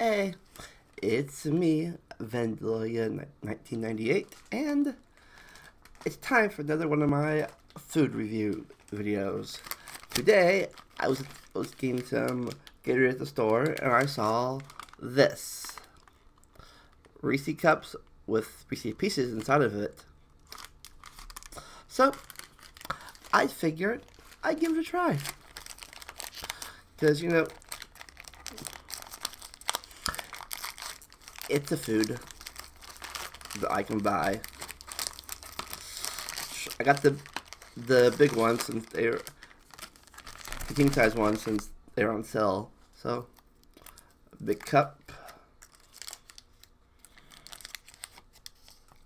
Hey, it's me, Vandalia 1998, and it's time for another one of my food review videos. Today, I was, was getting some Gatorade at the store, and I saw this. Reese cups with Reese pieces inside of it. So, I figured I'd give it a try. Because, you know, it's a food that I can buy. I got the the big ones since they're the king size ones since they're on sale. So big cup.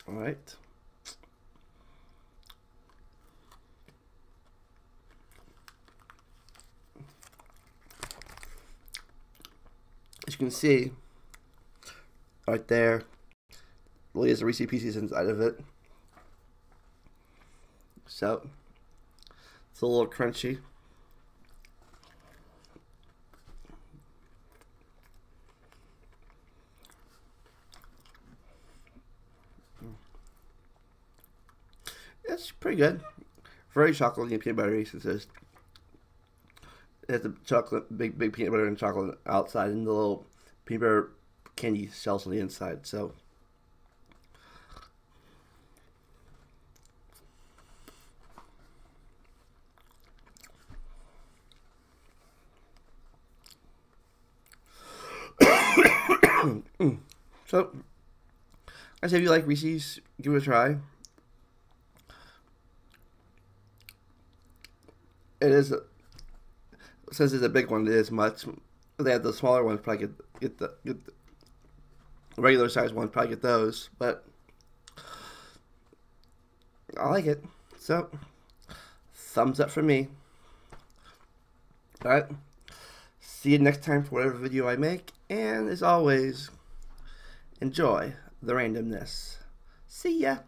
All right. As you can see, right there. Really has a Pieces inside of it. So, it's a little crunchy. It's pretty good. Very chocolatey and peanut buttery since it's it has the chocolate, big, big peanut butter and chocolate outside, and the little peanut butter candy cells on the inside. So so I say if you like Reese's, give it a try. It is since it's a big one, it is much. They have the smaller ones, probably get get the get the, regular size ones probably get those, but I like it. So, thumbs up for me. Alright. See you next time for whatever video I make, and as always, enjoy the randomness. See ya!